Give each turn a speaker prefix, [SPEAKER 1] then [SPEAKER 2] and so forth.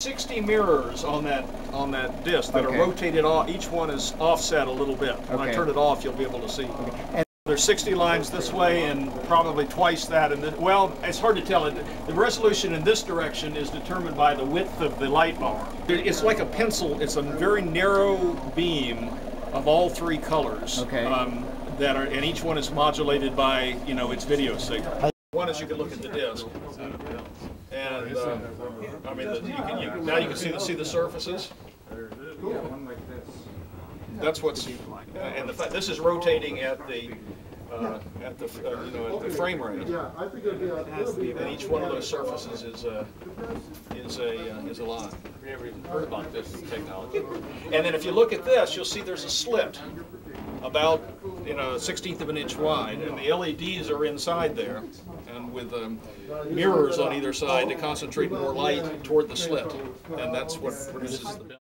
[SPEAKER 1] 60 mirrors on that on that disc that
[SPEAKER 2] Okay.
[SPEAKER 1] are rotated off. Each one is offset a little bit. When I turn it off, you'll be able to see.
[SPEAKER 2] And-
[SPEAKER 1] There's 60 lines this way and probably twice that. And well, it's hard to tell. It The resolution in this direction is determined by the width of the light bar. It's like a pencil. It's a very narrow beam of all three colors.
[SPEAKER 2] Okay.
[SPEAKER 1] Um, that are and each one is modulated by you know its video signal. One is you can look at the disc. And uh, I mean, the, you can, you, now you can see the, see the surfaces. That's what's, uh, and the fact, this is rotating at the, uh, at the, uh, you know, at the frame rate.
[SPEAKER 3] Yeah, I think it'd be, a- it'll.
[SPEAKER 1] And each one of those surfaces is a, is a, uh, is a line. Have you ever even heard about this technology? And then if you look at this, you'll see there's a slit about, you know, a sixteenth of an inch wide, and the LEDs are inside there, and with um, mirrors on either side to concentrate more light toward the slit, and that's what produces the.